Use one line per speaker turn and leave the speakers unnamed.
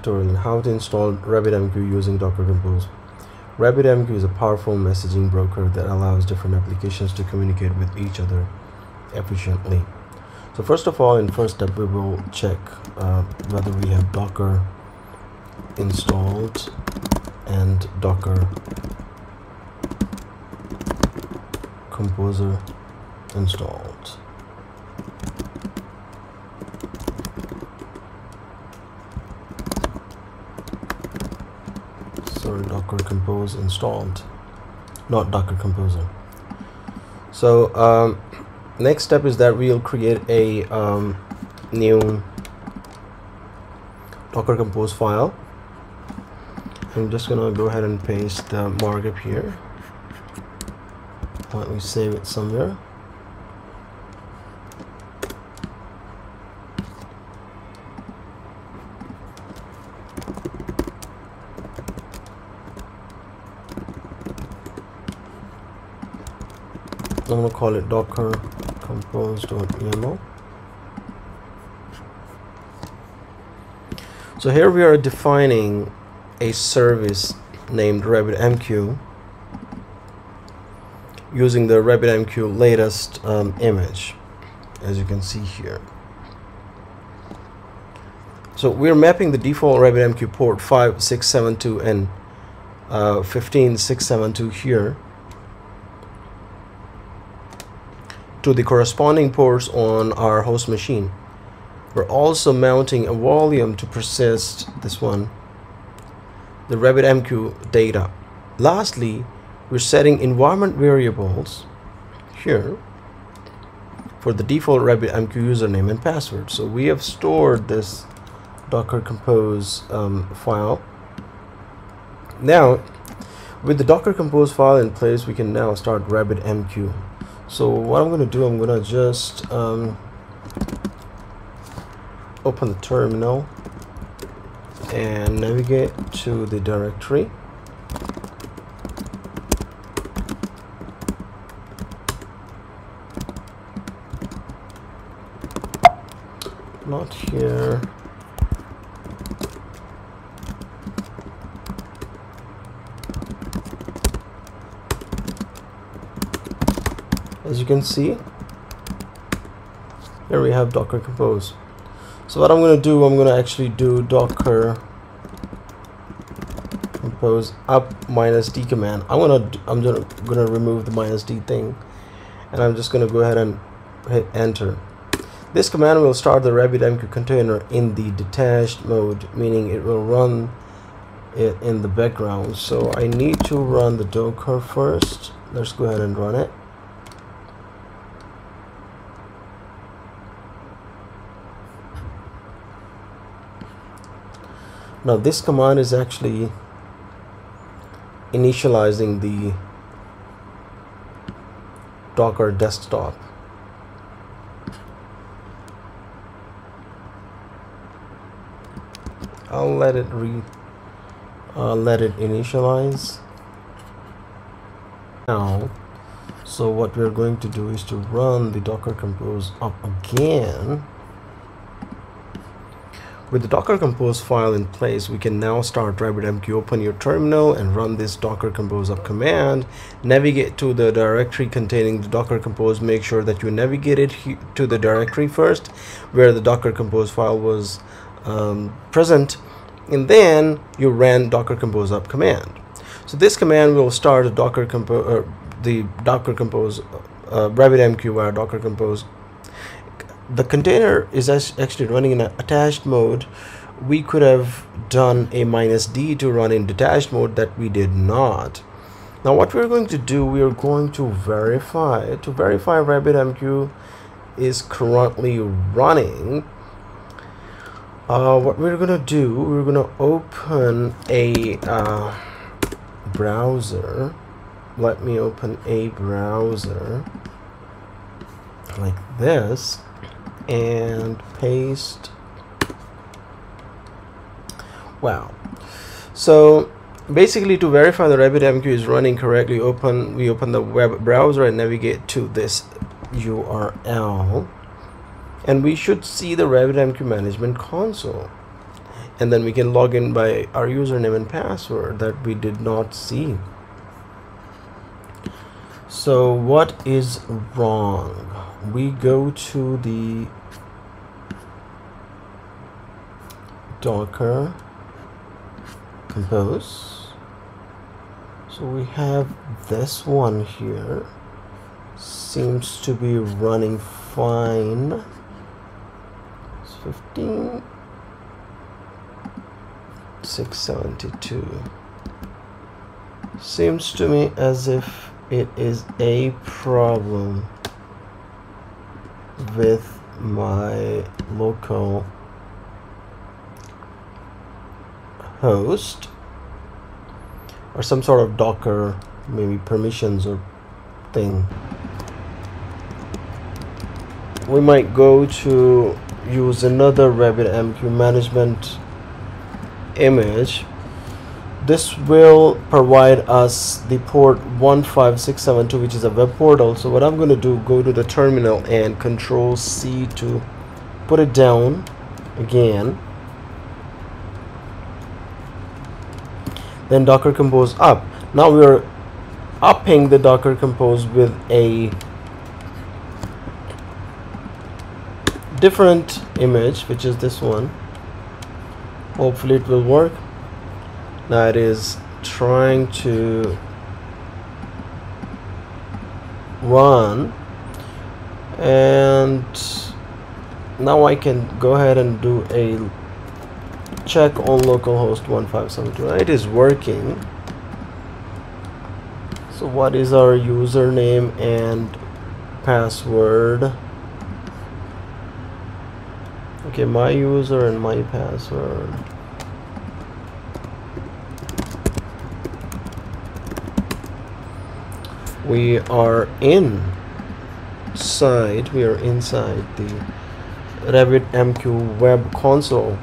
tutorial on how to install RabbitMQ using Docker Compose. RabbitMQ is a powerful messaging broker that allows different applications to communicate with each other efficiently. So first of all, in first step, we will check uh, whether we have Docker installed and Docker Composer installed. Sorry docker compose installed not docker composer. So um, next step is that we'll create a um, new docker compose file. I'm just gonna go ahead and paste the markup here. Let me save it somewhere I'm gonna call it docker compose.yaml so here we are defining a service named RabbitMQ using the RabbitMQ latest um, image as you can see here. So we're mapping the default RabbitMQ port 5672 and uh, 15672 here to the corresponding ports on our host machine. We're also mounting a volume to persist this one, the RabbitMQ data. Lastly, we're setting environment variables here for the default RabbitMQ username and password. So we have stored this Docker Compose um, file. Now, with the Docker Compose file in place, we can now start RabbitMQ so what I'm gonna do I'm gonna just um, open the terminal and navigate to the directory. Not here as you can see here we have docker compose. So what I'm gonna do I'm gonna actually do docker compose up minus d command. I'm gonna I'm gonna, gonna remove the minus d thing and I'm just gonna go ahead and hit enter. This command will start the RabbitMQ container in the detached mode meaning it will run it in the background. So I need to run the docker first. Let's go ahead and run it now this command is actually initializing the docker desktop. I'll let it re uh, let it initialize. Now so what we're going to do is to run the docker compose up again with the Docker Compose file in place, we can now start RabbitMQ. Open your terminal and run this Docker Compose up command. Navigate to the directory containing the Docker Compose. Make sure that you navigate it to the directory first, where the Docker Compose file was um, present, and then you ran Docker Compose up command. So this command will start Docker Compose, uh, the Docker Compose, uh, RabbitMQ via Docker Compose the container is actually running in an attached mode. We could have done a minus d to run in detached mode that we did not. Now what we're going to do we are going to verify. To verify RabbitMQ is currently running. Uh, what we're gonna do we're gonna open a uh, browser. Let me open a browser like this and paste. Wow. So basically to verify the RabbitMQ is running correctly open we open the web browser and navigate to this URL and we should see the RabbitMQ management console. And then we can log in by our username and password that we did not see. So what is wrong? We go to the docker compose so we have this one here. Seems to be running fine. It's 15 672 seems to me as if it is a problem with my local host or some sort of docker maybe permissions or thing. We might go to use another RabbitMQ management image. This will provide us the port 15672 which is a web portal. So what I'm going to do go to the terminal and control C to put it down again then docker compose up. Now we are upping the docker compose with a different image which is this one. Hopefully it will work. Now it is trying to run. And now I can go ahead and do a check on localhost 1572 it is working. So what is our username and password? Okay my user and my password. We are inside we are inside the RabbitMQ web console